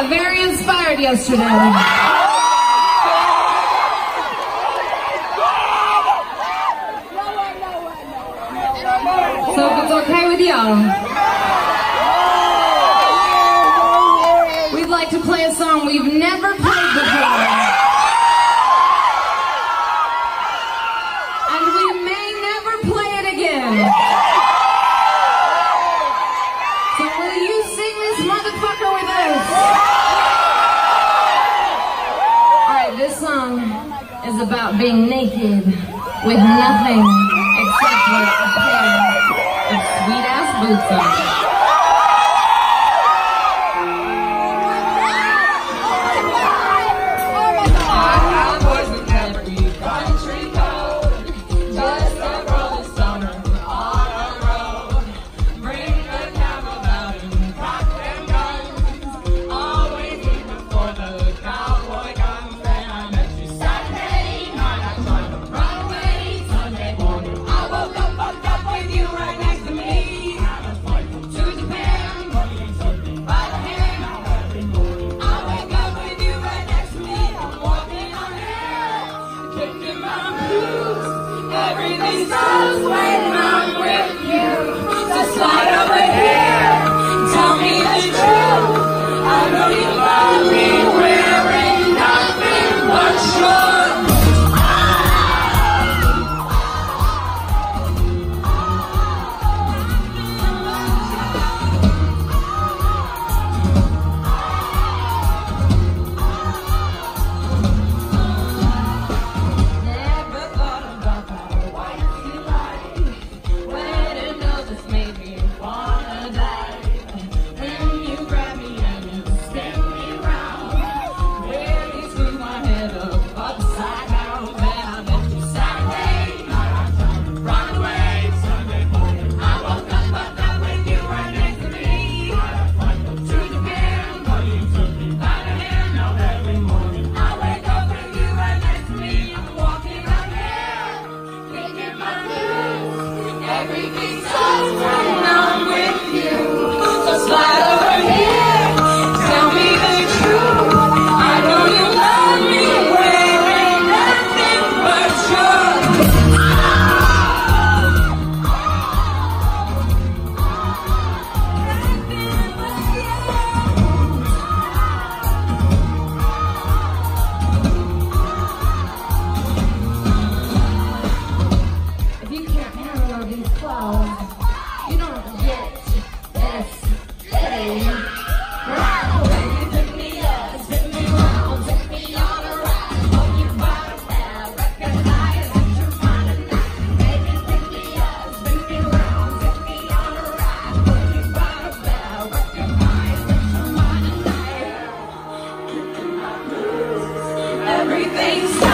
got very inspired yesterday. So if it's okay with y'all, we'd like to play a song we've never played before. is about being naked with nothing except for a pair of sweet-ass boots on. Everything's always when I'm with you. Just slide over here. every day. things